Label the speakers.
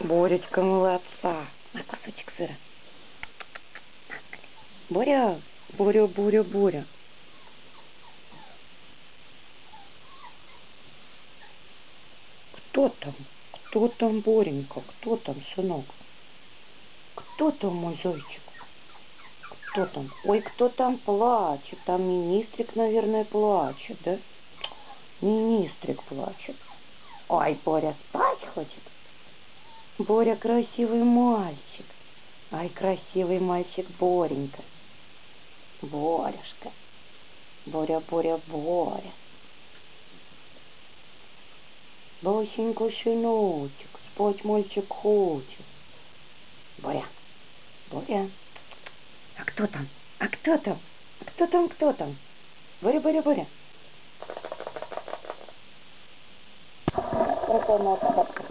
Speaker 1: Боречка молодца. На кусочек сыра. Боря, Боря, Боря, Боря. Кто там? Кто там, Боренька? Кто там, сынок? Кто там, мой зайчик? Кто там? Ой, кто там плачет? Там министрик, наверное, плачет, да? Министрик плачет. Ой, Боря спать хочет. Боря красивый мальчик. Ай, красивый мальчик Боренька. Борюшка. Боря, Боря, Боря. Босенька, сыночек, спать мальчик хочет. Боря, Боря. А кто там? А кто там? А кто там, кто там? Боря, Боря, Боря. Прикольная собака.